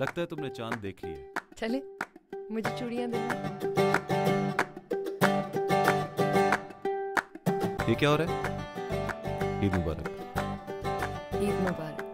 लगता है तुमने चाँद देख लिया चले मुझे चूड़ियाँ दे। ये क्या हो रहा है? ईद मुबारक। ईद मुबारक।